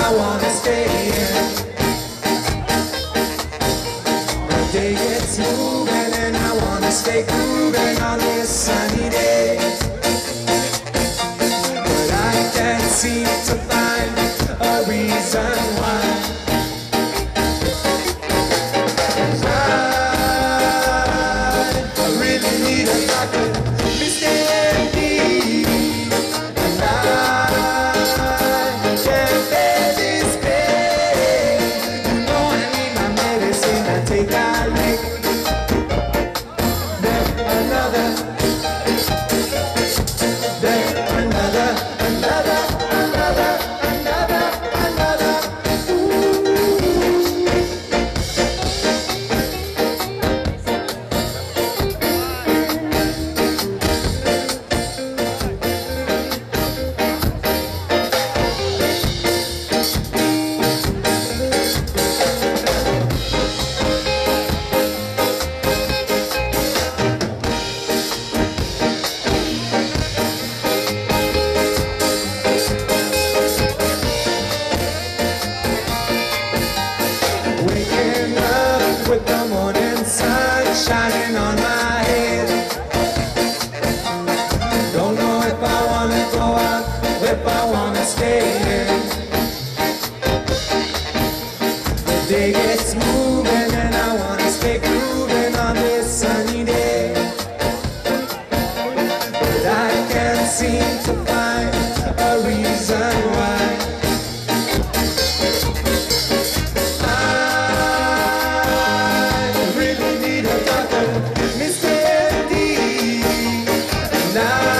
I wanna on my head. time.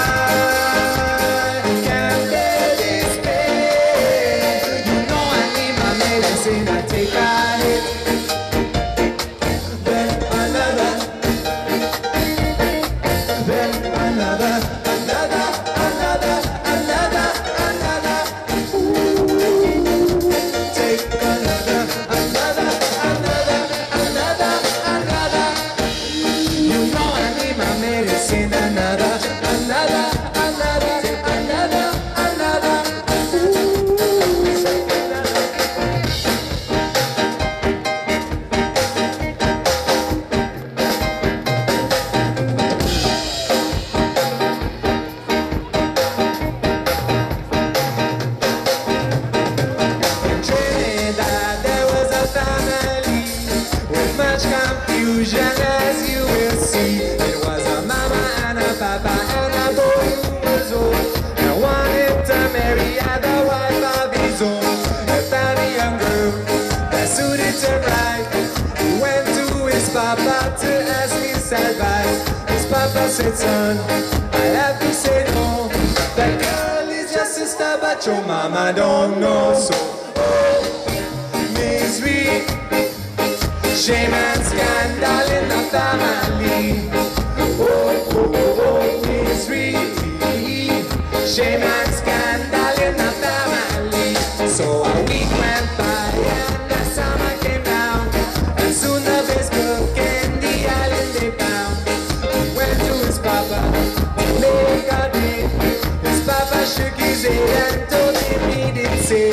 just son. I have to say no. That girl is your sister, but your mama don't know. So, oh, misery, shame and scandal in the family. Oh, oh, oh, oh misery, shame and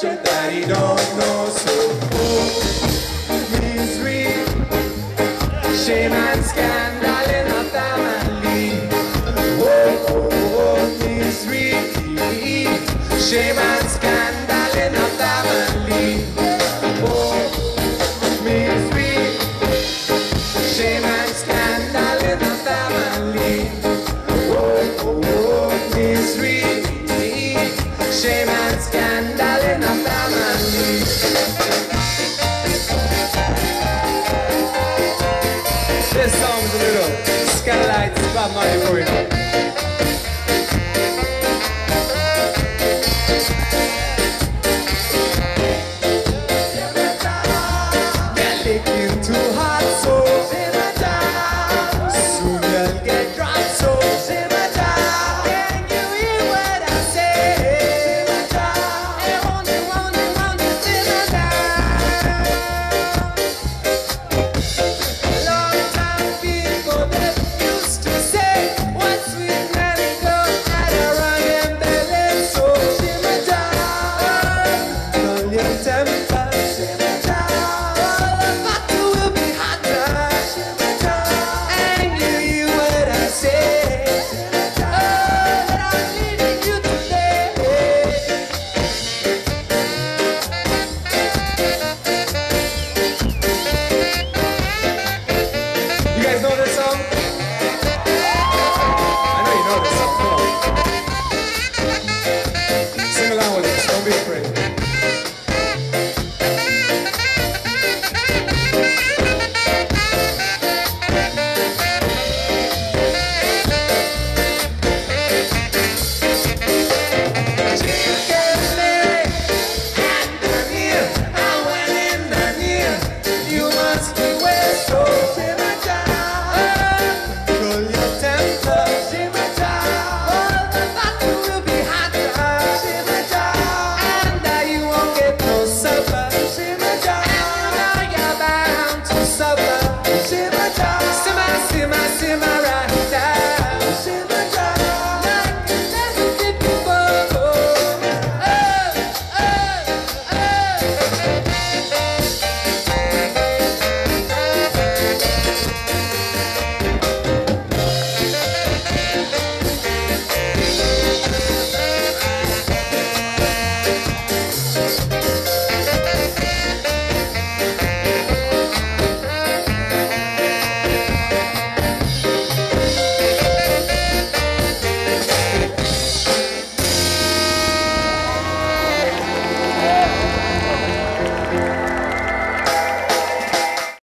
truth that he don't know. So, oh, misery, shame and scandal. got money for you.